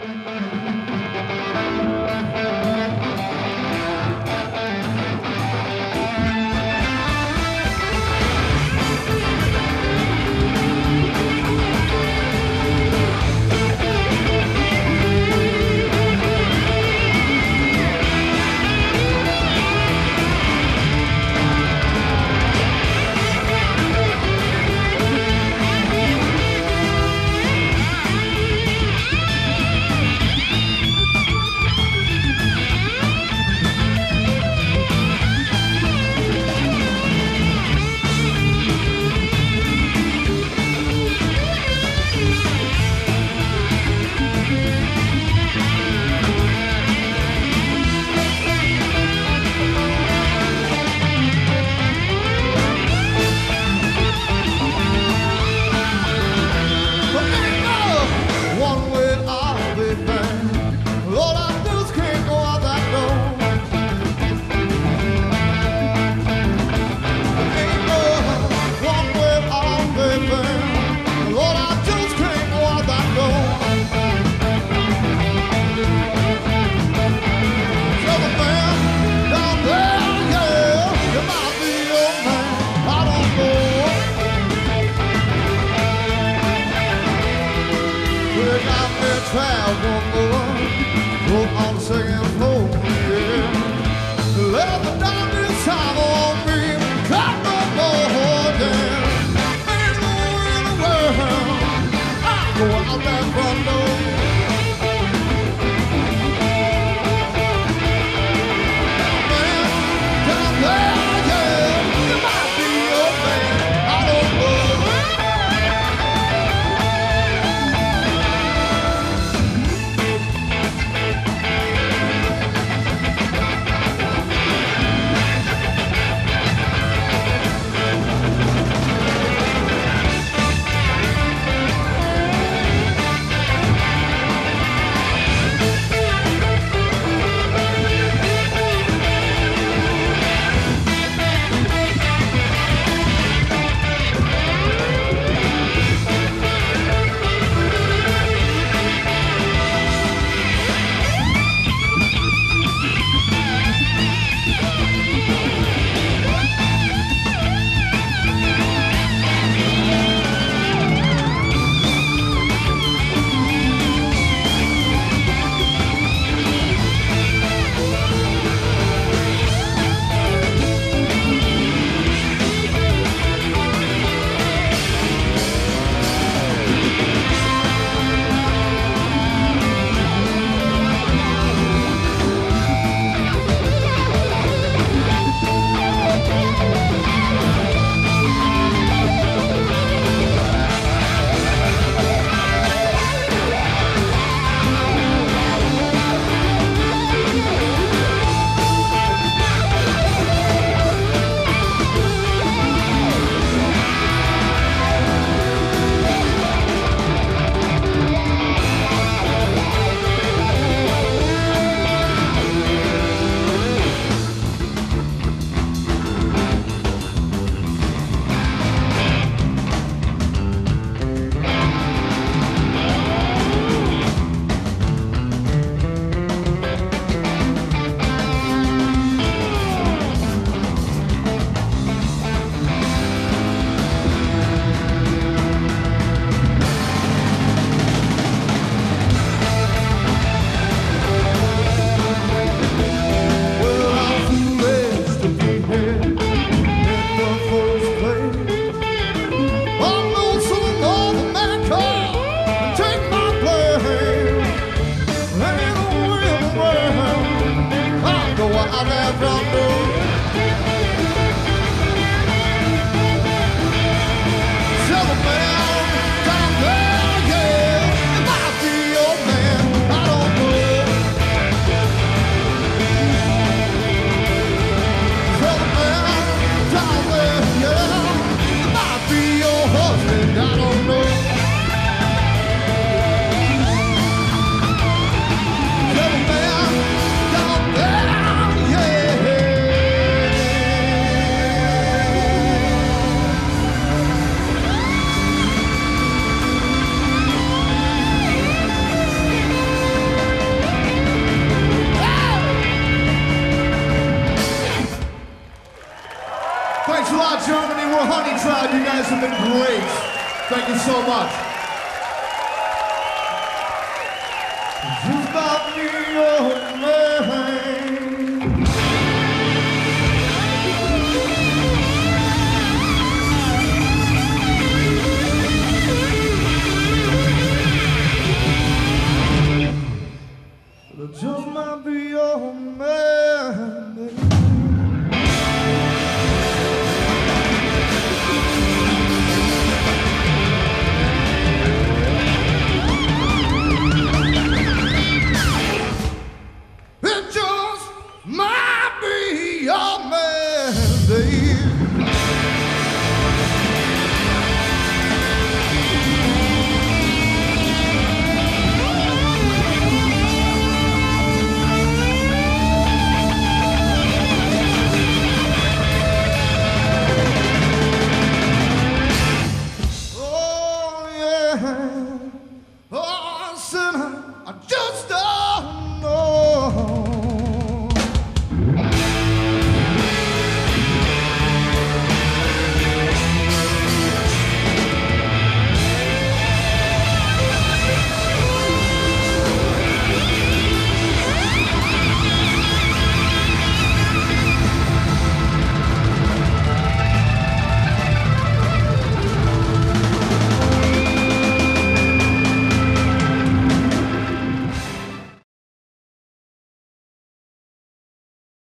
Música Thank Thanks a lot, Germany. We're Honeytribe. You guys have been great. Thank you so much. Just might be your man. behind.